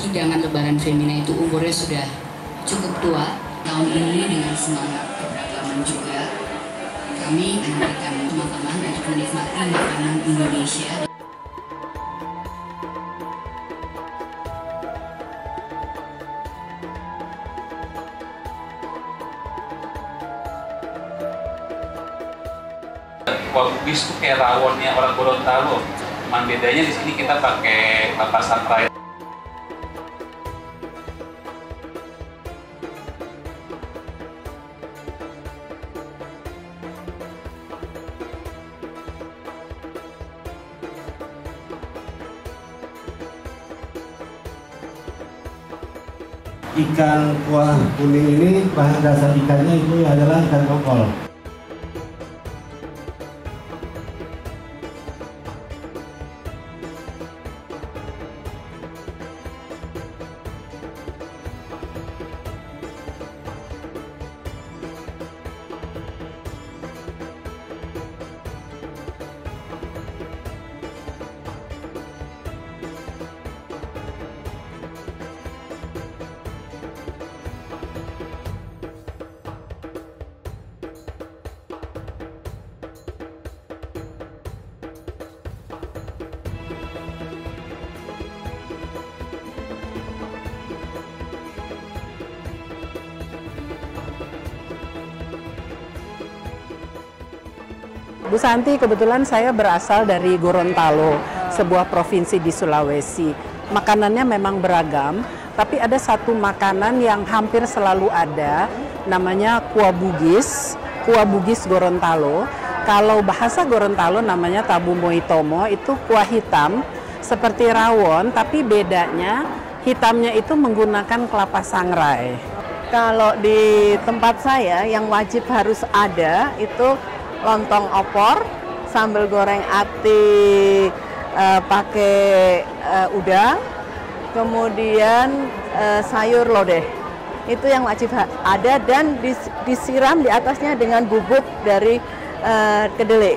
hidangan lebaran Femina itu umurnya sudah cukup tua. Tahun ini dengan semangat keberagaman juga, kami memberikan teman-teman untuk menikmati makanan Indonesia. Wabubis itu kayak rawonnya orang Gorontalo. Cuman bedanya di sini kita pakai kelapa sangrai. Ikan kuah kuning ini bahan dasar ikannya itu adalah ikan tongkol. Bu Santi, kebetulan saya berasal dari Gorontalo, sebuah provinsi di Sulawesi. Makanannya memang beragam, tapi ada satu makanan yang hampir selalu ada, namanya kuah bugis, kuah bugis Gorontalo. Kalau bahasa Gorontalo namanya tabu moitomo, itu kuah hitam seperti rawon, tapi bedanya hitamnya itu menggunakan kelapa sangrai. Kalau di tempat saya yang wajib harus ada itu lontong opor, sambal goreng ati uh, pakai uh, udang, kemudian uh, sayur lodeh. Itu yang wajib ada dan dis, disiram di atasnya dengan bubuk dari uh, kedelai.